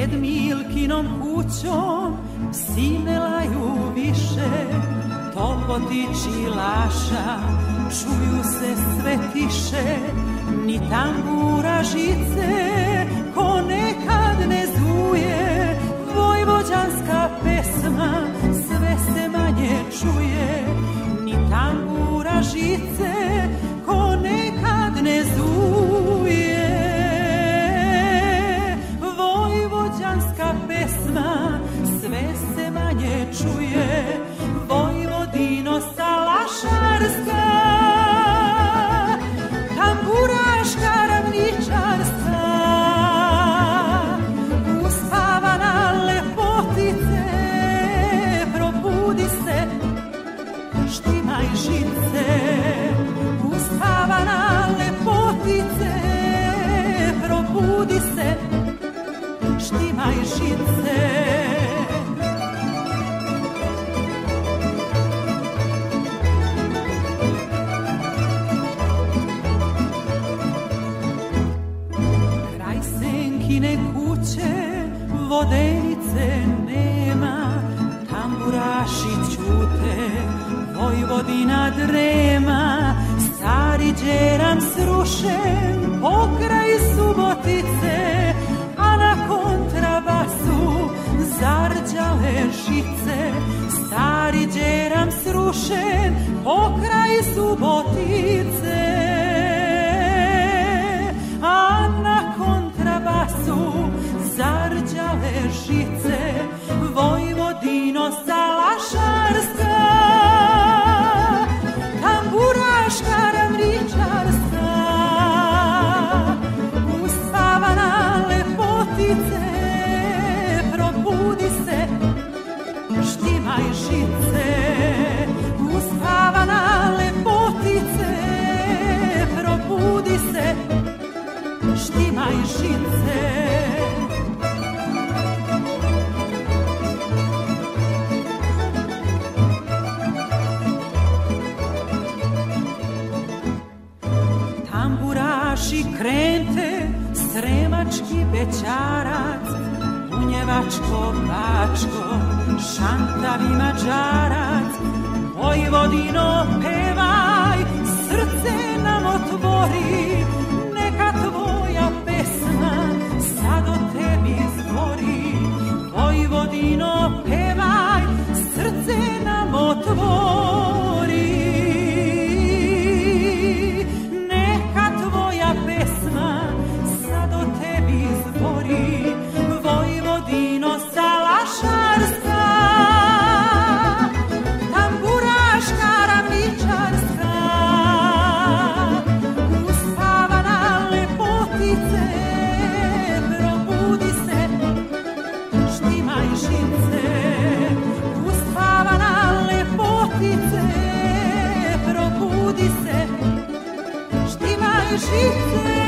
Pred Milkinom kućom psi laju više, topotići laša čuju se sve tiše, ni tambura žice ko nekad ne zuje, vojvođanska pesma sve se manje čuje, ni tambura žice Vojvođanska pesma sve se manje čuje, štimaj žice. Kraj senkine kuće vodenice nema, tamburaši ćute, Vojvodina drema, stari džeram srušen, pokraj žice, stari džeram srušen, pokraj subotice. A na kontrabasu zarđale žice, Vojvodino salašarska, tamburaška ravničarska, uspavana lepotice, probudi se, štimaj žice, uspavana lepotice, probudi se, štimaj žice. Tamburaši krente, sremački bećarac, bunjevačko bačko, šantavi mađarac, Vojvodino pevaj, srce nam otvori, neka tvoja pesma sad o tebi zbori. Vojvodino štimaj žice, uspavana lepotice, probudi se, štimaj žice.